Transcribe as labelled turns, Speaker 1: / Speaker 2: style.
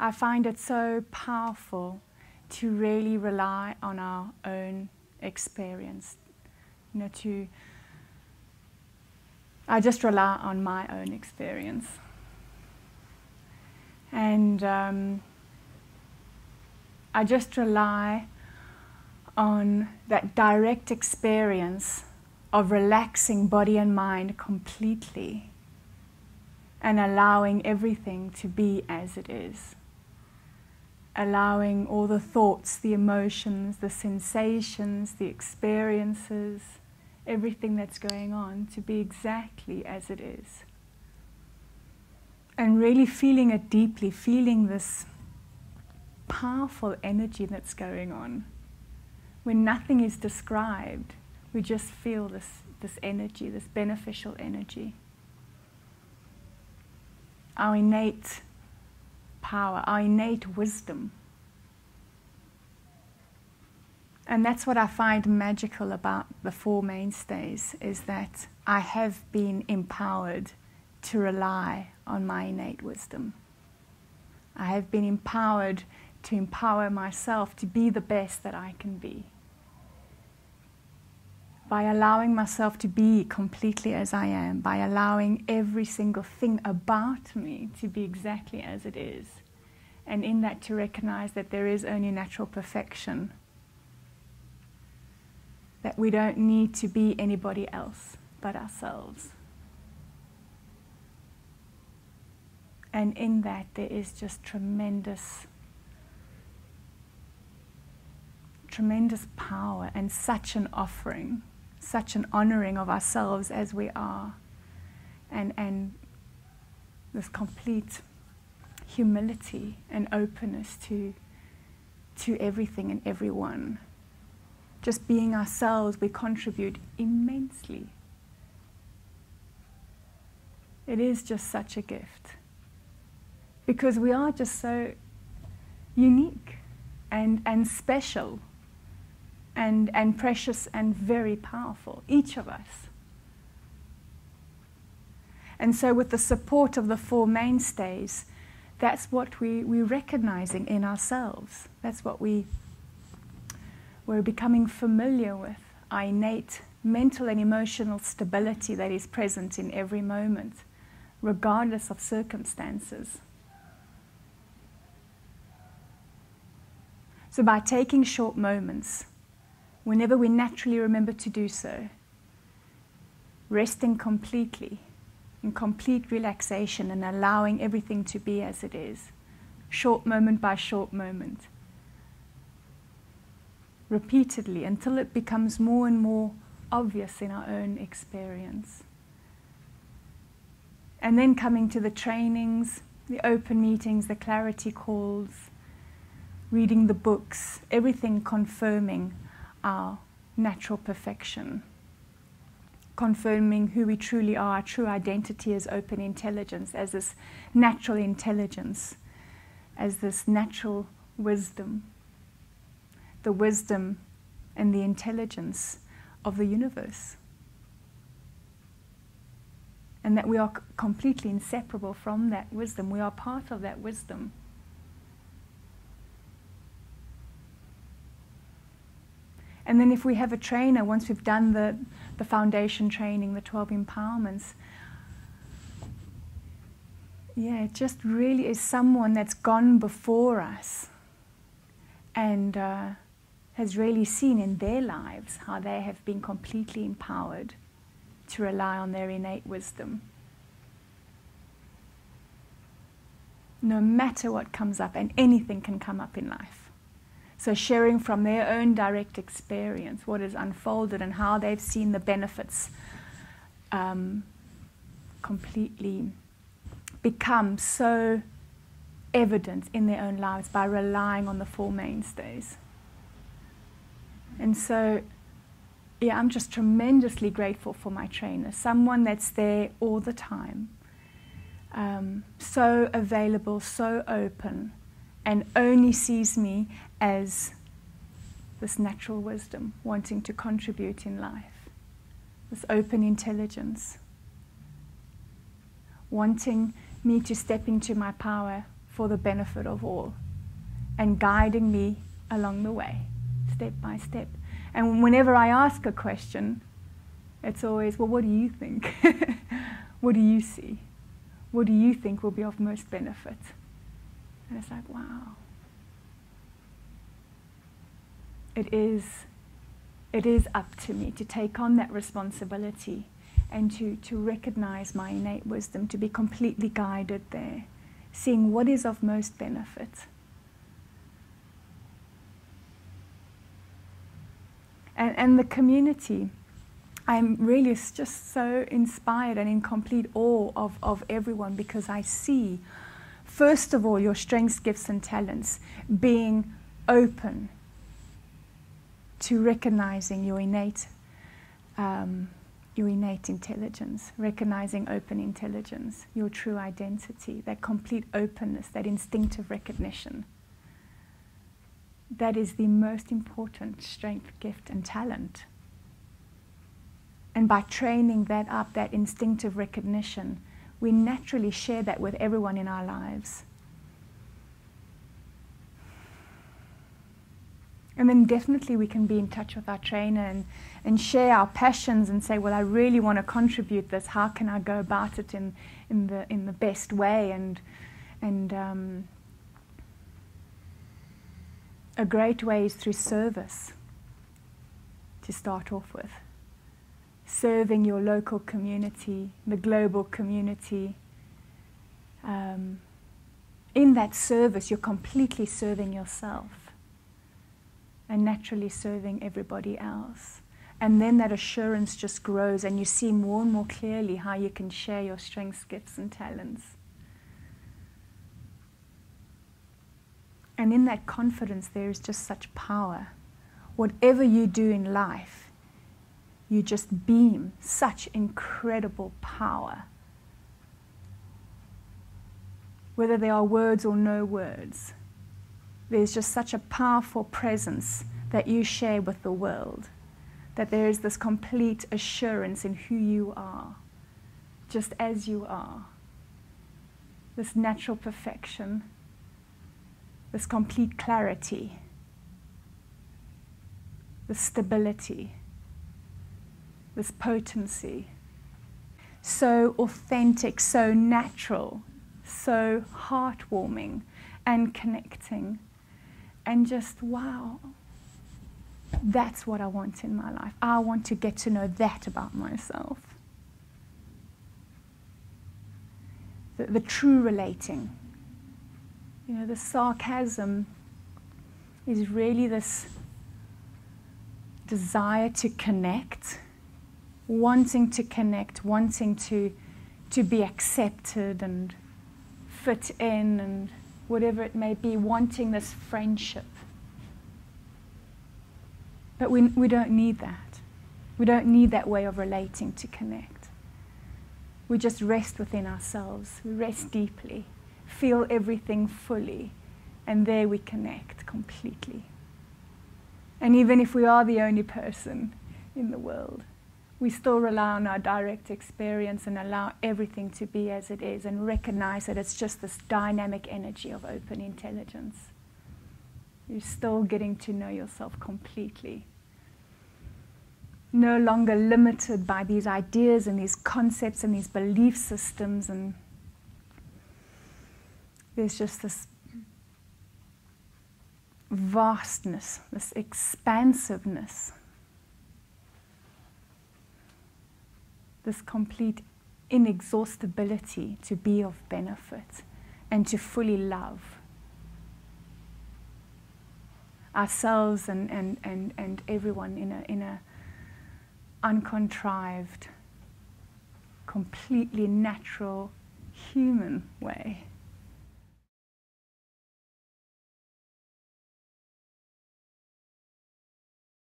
Speaker 1: I find it so powerful to really rely on our own experience. You know, to I just rely on my own experience. And um, I just rely on that direct experience of relaxing body and mind completely and allowing everything to be as it is allowing all the thoughts, the emotions, the sensations, the experiences, everything that's going on to be exactly as it is. And really feeling it deeply, feeling this powerful energy that's going on. When nothing is described, we just feel this, this energy, this beneficial energy. Our innate power, our innate wisdom. And that's what I find magical about the Four Mainstays is that I have been empowered to rely on my innate wisdom. I have been empowered to empower myself to be the best that I can be. By allowing myself to be completely as I am, by allowing every single thing about me to be exactly as it is, and in that to recognize that there is only natural perfection that we don't need to be anybody else but ourselves. And in that, there is just tremendous, tremendous power and such an offering, such an honoring of ourselves as we are, and, and this complete humility and openness to, to everything and everyone just being ourselves, we contribute immensely. It is just such a gift. Because we are just so unique and, and special and, and precious and very powerful, each of us. And so, with the support of the Four Mainstays, that's what we, we're recognizing in ourselves. That's what we we're becoming familiar with our innate mental and emotional stability that is present in every moment, regardless of circumstances. So, by taking short moments, whenever we naturally remember to do so, resting completely, in complete relaxation, and allowing everything to be as it is, short moment by short moment repeatedly until it becomes more and more obvious in our own experience. And then coming to the trainings, the open meetings, the clarity calls, reading the books, everything confirming our natural perfection, confirming who we truly are, our true identity as open intelligence, as this natural intelligence, as this natural wisdom the wisdom and the intelligence of the universe. And that we are completely inseparable from that wisdom. We are part of that wisdom. And then, if we have a trainer, once we've done the, the foundation training, the 12 empowerments, yeah, it just really is someone that's gone before us and uh, has really seen in their lives how they have been completely empowered to rely on their innate wisdom. No matter what comes up, and anything can come up in life. So, sharing from their own direct experience what has unfolded and how they've seen the benefits um, completely become so evident in their own lives by relying on the Four Mainstays. And so, yeah, I'm just tremendously grateful for my trainer, someone that's there all the time, um, so available, so open, and only sees me as this natural wisdom wanting to contribute in life, this open intelligence, wanting me to step into my power for the benefit of all and guiding me along the way, step by step. And whenever I ask a question, it's always, well, what do you think? what do you see? What do you think will be of most benefit? And it's like, wow. It is, it is up to me to take on that responsibility and to, to recognize my innate wisdom, to be completely guided there, seeing what is of most benefit. And, and the community, I'm really just so inspired and in complete awe of, of everyone because I see, first of all, your strengths, gifts, and talents being open to recognizing your innate, um, your innate intelligence, recognizing open intelligence, your true identity, that complete openness, that instinctive recognition. That is the most important strength, gift, and talent. And by training that up, that instinctive recognition, we naturally share that with everyone in our lives. And then definitely we can be in touch with our trainer and, and share our passions and say, well, I really want to contribute this. How can I go about it in, in, the, in the best way? And, and um, a great way is through service to start off with. Serving your local community, the global community. Um, in that service, you're completely serving yourself and naturally serving everybody else. And then that assurance just grows, and you see more and more clearly how you can share your strengths, gifts, and talents. And in that confidence, there is just such power. Whatever you do in life, you just beam such incredible power. Whether there are words or no words, there's just such a powerful presence that you share with the world, that there is this complete assurance in who you are, just as you are. This natural perfection, this complete clarity, this stability, this potency. So authentic, so natural, so heartwarming and connecting and just, wow, that's what I want in my life. I want to get to know that about myself. The, the true relating. You know, the sarcasm is really this desire to connect, wanting to connect, wanting to, to be accepted and fit in and whatever it may be, wanting this friendship. But we, we don't need that. We don't need that way of relating to connect. We just rest within ourselves. We rest deeply, feel everything fully, and there we connect completely. And even if we are the only person in the world, we still rely on our direct experience and allow everything to be as it is and recognize that it's just this dynamic energy of open intelligence. You're still getting to know yourself completely. No longer limited by these ideas and these concepts and these belief systems, and there's just this vastness, this expansiveness this complete inexhaustibility to be of benefit and to fully love ourselves and, and, and, and everyone in a, in a uncontrived, completely natural, human way.